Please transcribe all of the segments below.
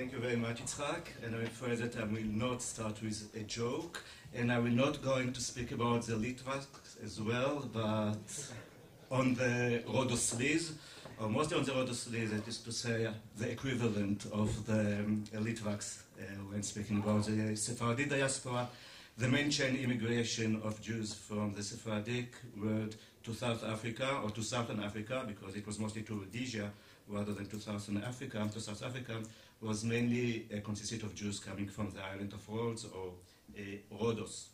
Thank you very much, Itzhak. And I'm afraid that I will not start with a joke. And I will not going to speak about the Litvaks as well, but on the Rhodeslis, or mostly on the Rhodeslis, that is to say, the equivalent of the um, Litvaks uh, when speaking about the Sephardi diaspora, the main chain immigration of Jews from the Sephardic world to South Africa, or to Southern Africa, because it was mostly to Rhodesia rather than to Southern Africa, to South Africa, was mainly uh, consisted of Jews coming from the island of Rhodes or uh, Rhodos.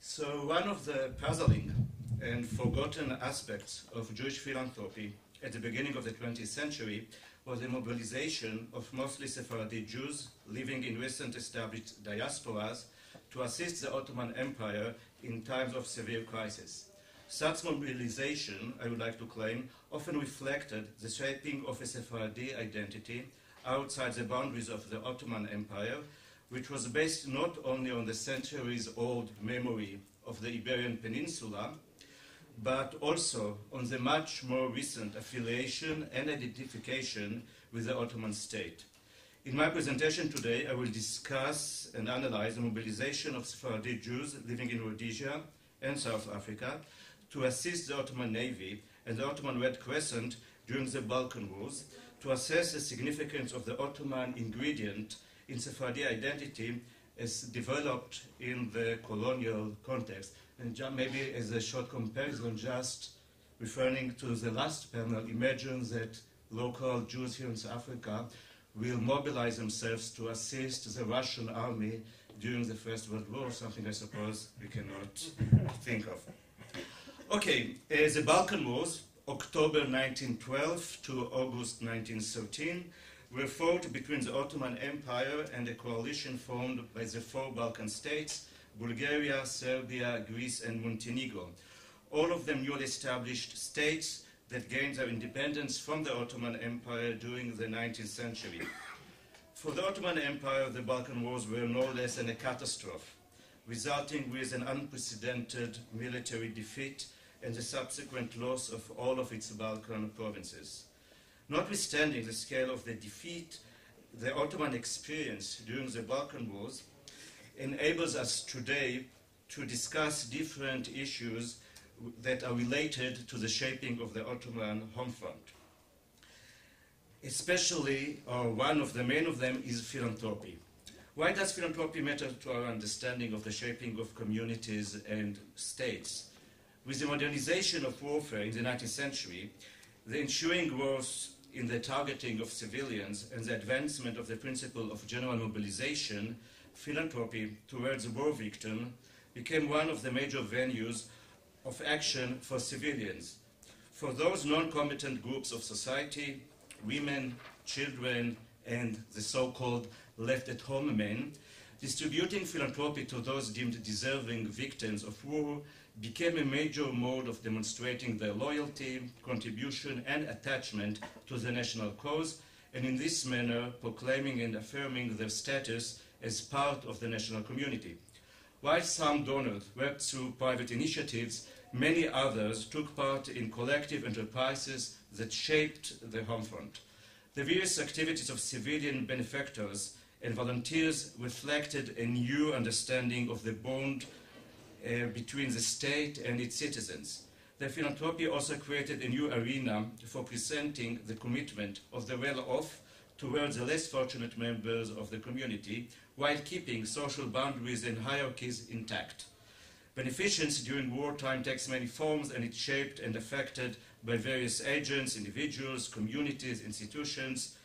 So one of the puzzling and forgotten aspects of Jewish philanthropy at the beginning of the 20th century was the mobilization of mostly Sephardi Jews living in recent established diasporas to assist the Ottoman Empire in times of severe crisis. Such mobilization, I would like to claim, often reflected the shaping of a Sephardi identity outside the boundaries of the Ottoman Empire, which was based not only on the centuries old memory of the Iberian Peninsula, but also on the much more recent affiliation and identification with the Ottoman state. In my presentation today, I will discuss and analyze the mobilization of Sephardi Jews living in Rhodesia and South Africa to assist the Ottoman Navy and the Ottoman Red Crescent during the Balkan Wars to assess the significance of the Ottoman ingredient in Sephardi identity as developed in the colonial context. And maybe as a short comparison, just referring to the last panel, imagine that local Jews here in South Africa will mobilize themselves to assist the Russian army during the First World War, something I suppose we cannot think of. Okay, uh, the Balkan Wars, October 1912 to August 1913, were fought between the Ottoman Empire and a coalition formed by the four Balkan states Bulgaria, Serbia, Greece, and Montenegro. All of them newly established states that gained their independence from the Ottoman Empire during the 19th century. For the Ottoman Empire, the Balkan Wars were no less than a catastrophe, resulting with an unprecedented military defeat and the subsequent loss of all of its Balkan provinces. Notwithstanding the scale of the defeat, the Ottoman experience during the Balkan Wars enables us today to discuss different issues that are related to the shaping of the Ottoman home front. Especially, or one of the main of them is philanthropy. Why does philanthropy matter to our understanding of the shaping of communities and states? With the modernization of warfare in the 19th century, the ensuing growth in the targeting of civilians and the advancement of the principle of general mobilization, philanthropy towards the war victim became one of the major venues of action for civilians. For those non-combatant groups of society, women, children, and the so-called left-at-home men, distributing philanthropy to those deemed deserving victims of war became a major mode of demonstrating their loyalty, contribution, and attachment to the national cause, and in this manner proclaiming and affirming their status as part of the national community. While some donors worked through private initiatives, many others took part in collective enterprises that shaped the home front. The various activities of civilian benefactors and volunteers reflected a new understanding of the bond uh, between the state and its citizens. The philanthropy also created a new arena for presenting the commitment of the well-off towards the less fortunate members of the community while keeping social boundaries and hierarchies intact. Beneficence during wartime takes many forms and it's shaped and affected by various agents, individuals, communities, institutions,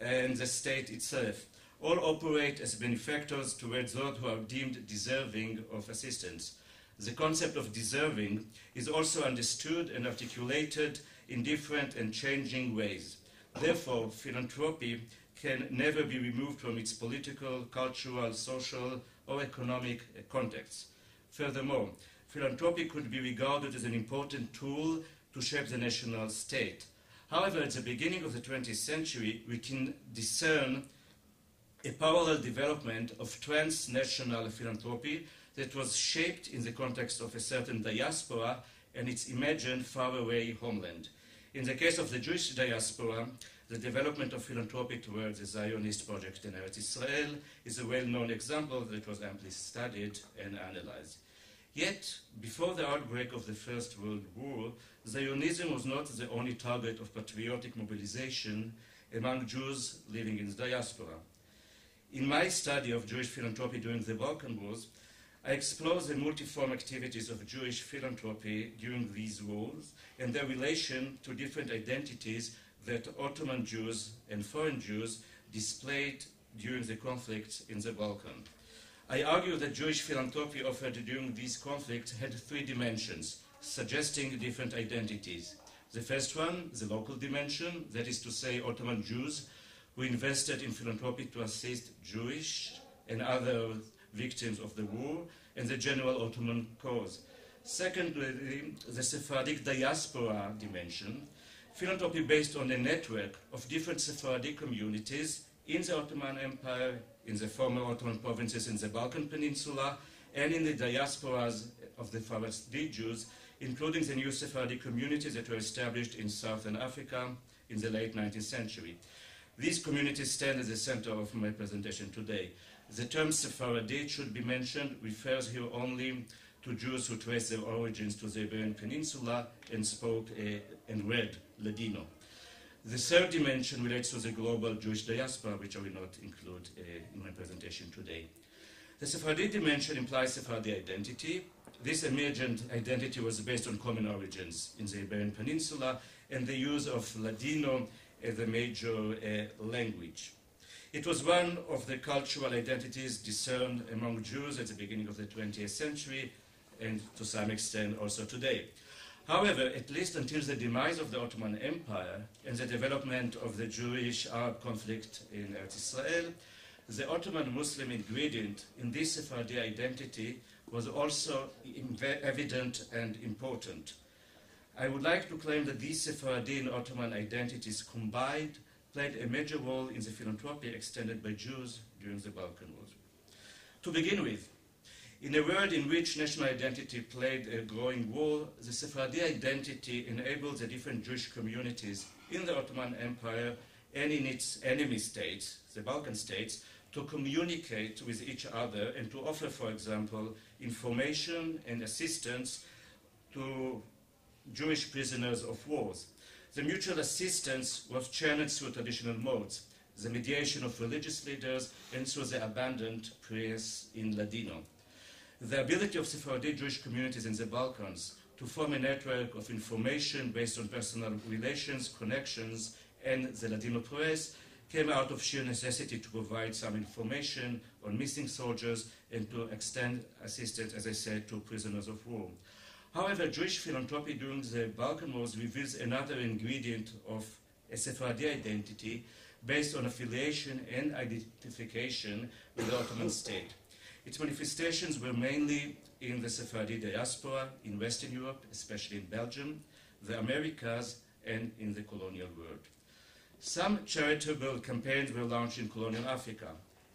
and the state itself. All operate as benefactors towards those who are deemed deserving of assistance. The concept of deserving is also understood and articulated in different and changing ways. Therefore, philanthropy can never be removed from its political, cultural, social, or economic context. Furthermore, philanthropy could be regarded as an important tool to shape the national state. However, at the beginning of the 20th century, we can discern a parallel development of transnational philanthropy that was shaped in the context of a certain diaspora and its imagined faraway homeland. In the case of the Jewish diaspora, the development of philanthropy towards the Zionist project in Eretz Israel is a well-known example that was amply studied and analyzed. Yet, before the outbreak of the First World War, Zionism was not the only target of patriotic mobilization among Jews living in the diaspora. In my study of Jewish philanthropy during the Balkan Wars, I explore the multiform activities of Jewish philanthropy during these wars and their relation to different identities that Ottoman Jews and foreign Jews displayed during the conflicts in the Balkan. I argue that Jewish philanthropy offered during these conflicts had three dimensions, suggesting different identities. The first one, the local dimension, that is to say, Ottoman Jews who invested in philanthropy to assist Jewish and other victims of the war and the general Ottoman cause. Secondly, the Sephardic diaspora dimension, philanthropy based on a network of different Sephardic communities in the Ottoman Empire, in the former Ottoman provinces in the Balkan Peninsula, and in the diasporas of the Farazdi Jews, including the new Sephardic communities that were established in Southern Africa in the late 19th century. These communities stand at the center of my presentation today. The term Sephardi should be mentioned refers here only to Jews who trace their origins to the Iberian Peninsula and spoke uh, and read Ladino. The third dimension relates to the global Jewish diaspora, which I will not include uh, in my presentation today. The Sephardi dimension implies Sephardi identity. This emergent identity was based on common origins in the Iberian Peninsula and the use of Ladino as a major uh, language. It was one of the cultural identities discerned among Jews at the beginning of the 20th century and to some extent also today. However, at least until the demise of the Ottoman Empire and the development of the Jewish-Arab conflict in Eretz Israel, the Ottoman Muslim ingredient in this Sephardi identity was also evident and important. I would like to claim that these Sephardi and Ottoman identities combined played a major role in the philanthropy extended by Jews during the Balkan Wars. To begin with, in a world in which national identity played a growing role, the Sephardi identity enabled the different Jewish communities in the Ottoman Empire and in its enemy states, the Balkan states, to communicate with each other and to offer, for example, information and assistance to Jewish prisoners of wars. The mutual assistance was channeled through traditional modes, the mediation of religious leaders and through the abandoned prayers in Ladino. The ability of Sephardi Jewish communities in the Balkans to form a network of information based on personal relations, connections, and the Ladino press came out of sheer necessity to provide some information on missing soldiers and to extend assistance, as I said, to prisoners of war. However, Jewish philanthropy during the Balkan Wars reveals another ingredient of a Sephardi identity based on affiliation and identification with the Ottoman state. Its manifestations were mainly in the Sephardi diaspora in Western Europe, especially in Belgium, the Americas, and in the colonial world. Some charitable campaigns were launched in colonial Africa.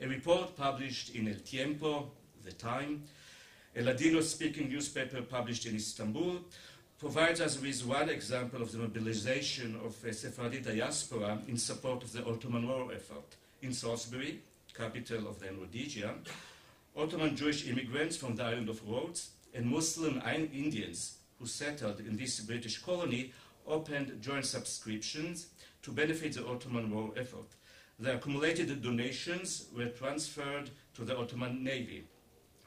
A report published in El Tiempo, The Time, a Ladino-speaking newspaper published in Istanbul, provides us with one example of the mobilization of a Sephardi diaspora in support of the Ottoman war effort. In Salisbury, capital of then Rhodesia, Ottoman Jewish immigrants from the island of Rhodes and Muslim Indians who settled in this British colony opened joint subscriptions to benefit the Ottoman war effort. The accumulated donations were transferred to the Ottoman Navy.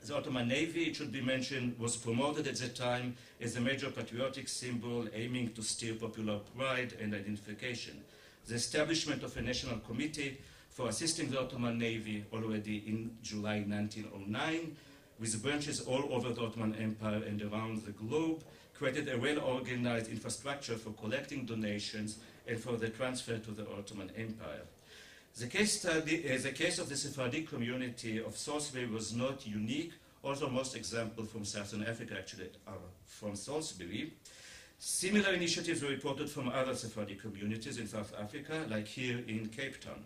The Ottoman Navy, it should be mentioned, was promoted at the time as a major patriotic symbol aiming to stir popular pride and identification. The establishment of a national committee for assisting the Ottoman Navy already in July 1909, with branches all over the Ottoman Empire and around the globe, created a well-organized infrastructure for collecting donations and for the transfer to the Ottoman Empire. The case, study, uh, the case of the Sephardic community of Salisbury was not unique, also most examples from Southern Africa actually are from Salisbury. Similar initiatives were reported from other Sephardic communities in South Africa, like here in Cape Town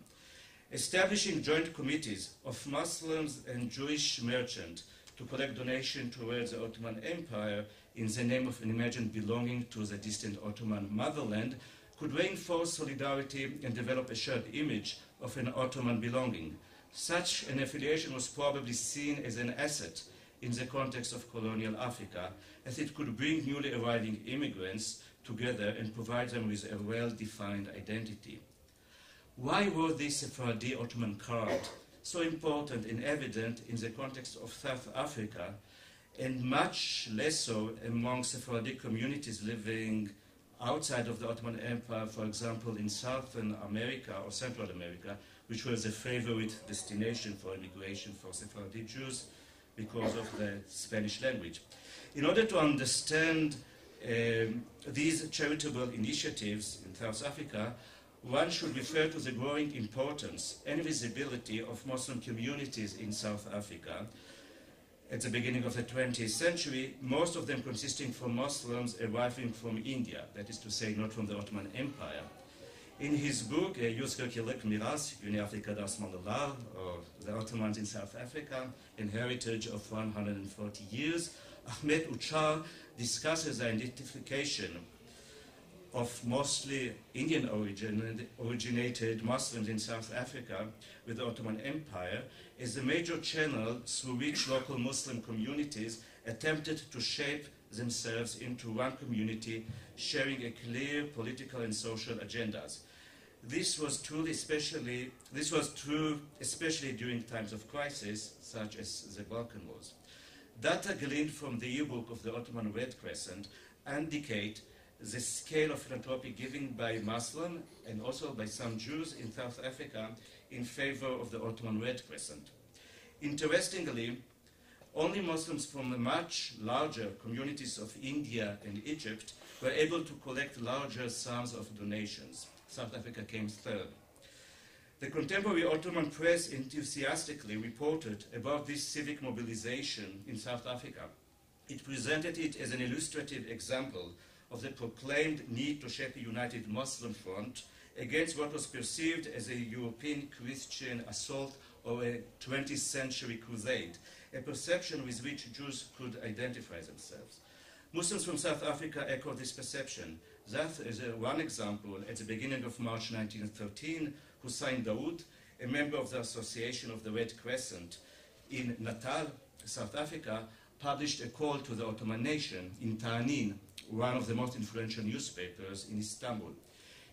establishing joint committees of Muslims and Jewish merchants to collect donations towards the Ottoman Empire in the name of an imagined belonging to the distant Ottoman motherland could reinforce solidarity and develop a shared image of an Ottoman belonging. Such an affiliation was probably seen as an asset in the context of colonial Africa, as it could bring newly arriving immigrants together and provide them with a well-defined identity. Why were this Sephardi Ottoman card so important and evident in the context of South Africa, and much less so among Sephardi communities living outside of the Ottoman Empire, for example, in Southern America or Central America, which was a favorite destination for immigration for Sephardi Jews because of the Spanish language. In order to understand um, these charitable initiatives in South Africa, one should refer to the growing importance and visibility of Muslim communities in South Africa. At the beginning of the 20th century, most of them consisting from Muslims arriving from India, that is to say, not from the Ottoman Empire. In his book, uh, Yuskirkilik Miras, Uni Afrika das Mandalar, or The Ottomans in South Africa, An Heritage of 140 Years, Ahmed Uchar discusses the identification of mostly Indian origin, originated Muslims in South Africa with the Ottoman Empire is the major channel through which local Muslim communities attempted to shape themselves into one community sharing a clear political and social agendas. This was true especially this was true especially during times of crisis such as the Balkan Wars. Data gleaned from the yearbook of the Ottoman Red Crescent indicate the scale of philanthropy given by Muslim and also by some Jews in South Africa in favor of the Ottoman Red Crescent. Interestingly, only Muslims from the much larger communities of India and Egypt were able to collect larger sums of donations. South Africa came third. The contemporary Ottoman press enthusiastically reported about this civic mobilization in South Africa. It presented it as an illustrative example of the proclaimed need to shape a united Muslim front against what was perceived as a European Christian assault or a 20th century crusade, a perception with which Jews could identify themselves. Muslims from South Africa echoed this perception. That is a, one example. At the beginning of March 1913, Hussein Daoud, a member of the Association of the Red Crescent in Natal, South Africa, published a call to the Ottoman nation in Tanin, one of the most influential newspapers in Istanbul.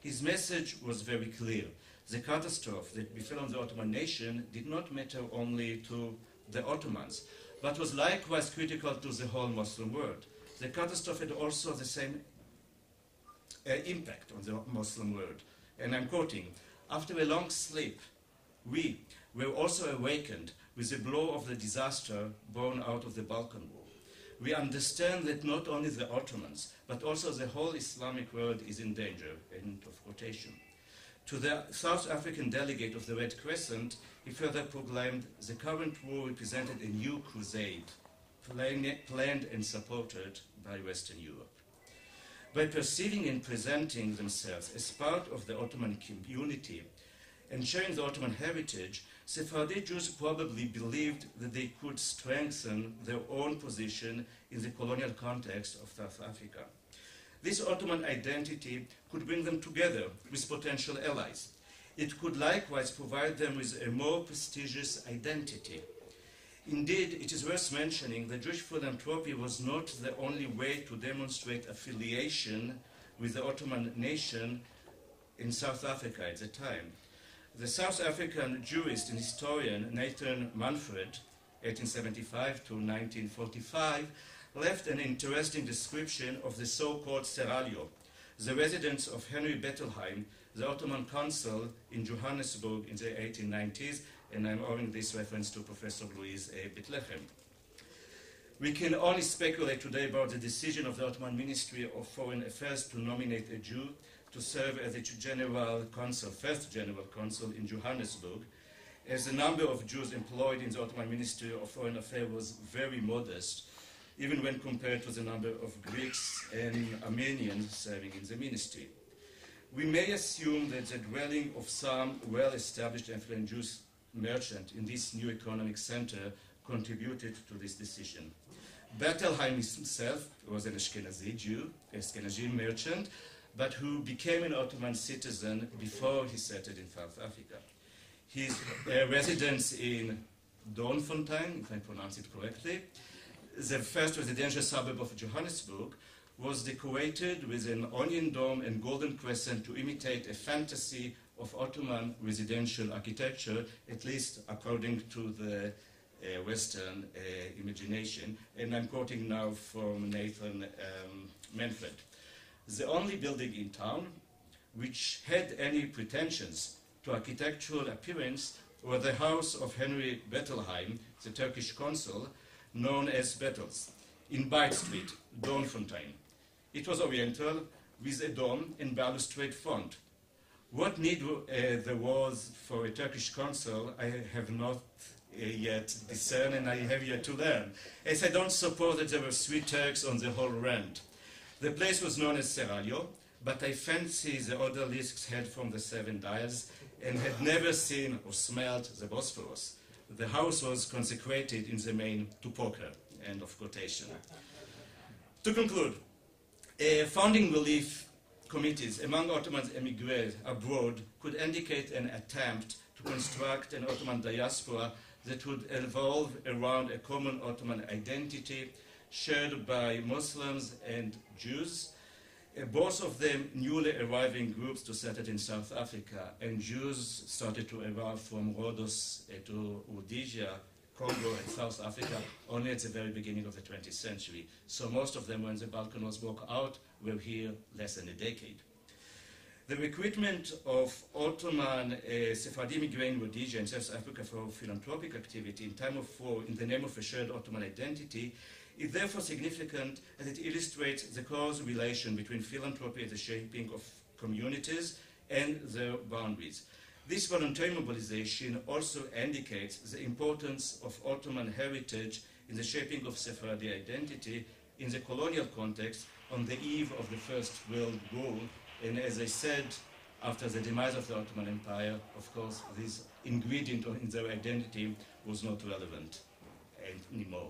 His message was very clear. The catastrophe that befell on the Ottoman nation did not matter only to the Ottomans, but was likewise critical to the whole Muslim world. The catastrophe had also the same uh, impact on the Muslim world. And I'm quoting, after a long sleep, we were also awakened with the blow of the disaster born out of the Balkan War. We understand that not only the Ottomans, but also the whole Islamic world is in danger. End of quotation. To the South African delegate of the Red Crescent, he further proclaimed the current war represented a new crusade, planned and supported by Western Europe. By perceiving and presenting themselves as part of the Ottoman community and sharing the Ottoman heritage, Sephardi Jews probably believed that they could strengthen their own position in the colonial context of South Africa. This Ottoman identity could bring them together with potential allies. It could likewise provide them with a more prestigious identity. Indeed, it is worth mentioning that Jewish philanthropy was not the only way to demonstrate affiliation with the Ottoman nation in South Africa at the time. The South African jurist and historian Nathan Manfred, 1875 to 1945, left an interesting description of the so-called Seraglio, the residence of Henry Bettelheim, the Ottoman consul in Johannesburg in the 1890s, and I'm owing this reference to Professor Louise A. Bethlehem. We can only speculate today about the decision of the Ottoman Ministry of Foreign Affairs to nominate a Jew to serve as the general consul, first general consul in Johannesburg, as the number of Jews employed in the Ottoman Ministry of Foreign Affairs was very modest, even when compared to the number of Greeks and Armenians serving in the ministry. We may assume that the dwelling of some well-established and affluent Jews merchant in this new economic center contributed to this decision. Bettelheim himself was an Ashkenazi Jew, Ashkenazi merchant, but who became an Ottoman citizen before he settled in South Africa. His uh, residence in Doornfontein, if I pronounce it correctly, the first residential suburb of Johannesburg, was decorated with an onion dome and golden crescent to imitate a fantasy of Ottoman residential architecture, at least according to the uh, Western uh, imagination. And I'm quoting now from Nathan um, Manfred. The only building in town which had any pretensions to architectural appearance was the house of Henry Bettelheim, the Turkish consul, known as Bettels, in Beit Street, Doornfontein. It was oriental, with a dome and balustrade front. What need uh, there was for a Turkish consul, I have not uh, yet discerned and I have yet to learn, as I don't suppose that there were three Turks on the whole Rand. The place was known as Seraglio, but I fancy the odalisques had from the Seven Dials and had never seen or smelled the Bosphorus. The house was consecrated in the main to poker. End of quotation. To conclude, uh, founding relief committees among Ottomans emigres abroad could indicate an attempt to construct an Ottoman diaspora that would evolve around a common Ottoman identity shared by Muslims and Jews, uh, both of them newly arriving groups to settle in South Africa, and Jews started to arrive from Rhodos uh, to Rhodesia, Congo, and South Africa only at the very beginning of the 20th century. So most of them, when the Balkan Wars broke out, were here less than a decade. The recruitment of Ottoman uh, Sephardi immigrants in Rhodesia and South Africa for philanthropic activity in time of war in the name of a shared Ottoman identity is therefore significant as it illustrates the close relation between philanthropy and the shaping of communities and their boundaries. This voluntary mobilization also indicates the importance of Ottoman heritage in the shaping of Sephardi identity in the colonial context on the eve of the First World War. And as I said, after the demise of the Ottoman Empire, of course, this ingredient in their identity was not relevant anymore.